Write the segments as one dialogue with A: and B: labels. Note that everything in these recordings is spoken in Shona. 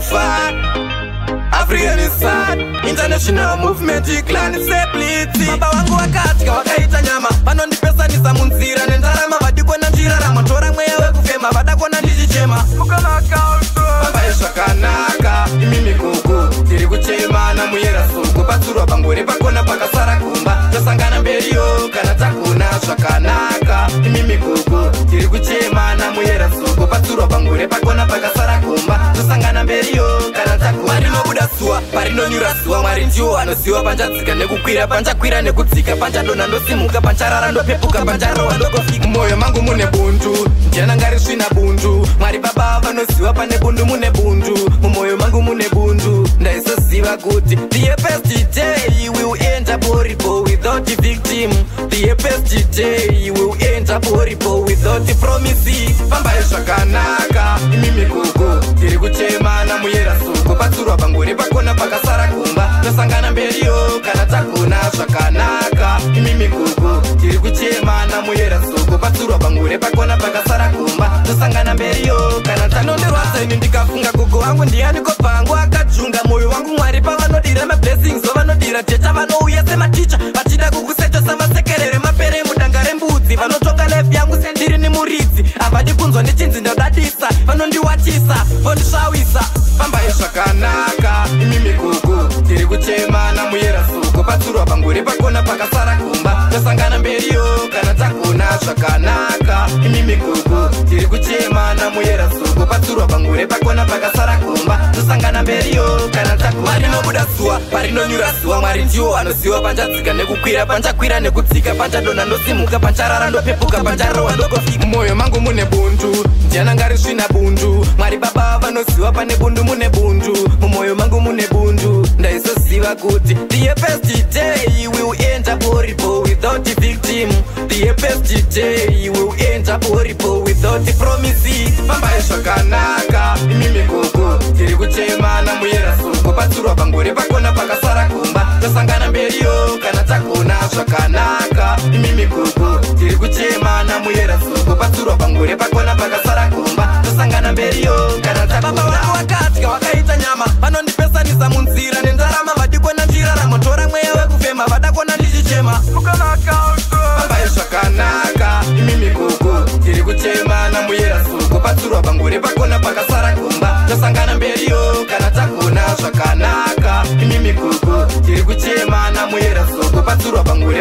A: far. international movement iklaniseblitsi baba vangu vakatya vakaita nyama vanondipesanisa munzira nendarama vadikona ndirarama tora mweya wekufema vada kona ndichichema babai zvakanaka imimi kuku ndiri kuchemana muyera suku patsurwa pangori pakona pakasara kumba tosangana mberiyo kana takuna zvakanaka imimi kuku ndiri kuchemana muyera suku patsurwa pangori pakona pakasara kumba tosangana mberiyo panobuda zuva parinonyura zuva mwari ndiwo anoziva panchadzika nekukwira panchakwira nekudzika panchadonha ndosimuka pancharara ndopepuka pancharowa ndokofika mumwoyo mangu mune bundu ndianangari svina bundu mwari baba vanoziva pane bundu mune bundu mumwoyo mangu mune bundu ndaizoziva kuti the first day you will enter boribo without victim the first day you will enter mutapo uripo without promisi fambai zvakanaka imi migogo tiri kutema namuyera suko batsurwa bangori pakona pakasara kumba tasangana mberiyo kana tagona zvakanaka imi migogo tiri kutema namuyera suko batsurwa bangori pakona pakasara kumba tasangana mberiyo kana tanonderwa saini ndikafunga gogo wangu ndiyaniko bvangu akajunga mwoyo wangu mwari pavanodira mablessings vavanodira jecha vanouya sematicha vachida kukusecho savase mapfi yangu sendiri nemuridzi havadi kunzwa nechinzi ndadadisa vanondiwatisa vondisvawisa fambai zvakanaka imi miguku tiri kutemana muyera suko paturwa pangure pakona pakasara kumba tosangana mberiyo kana takona zvakanaka imi miguku tiri kutemana muyera suko paturwa pangure pakona pakasara panoyera zuva parinonyura zuva mwari ndiwo anoziva panchadzika nekukwira panchakwira nekudzika panchadonha ndosimuka pancharara ndopepuka pancharowa ndokofika mumwoyo mangu mune bundu ndianangari svina bundu mwari baba vanoziva pane bundu mune bundu mumwoyo mangu mune bundu ndaizoziva kuti the first day will enter poripo without the victim the first day will enter poripo without the promise pambai zvakanaka vakadzurwa pangore pakona pa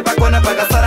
A: bakona pakasa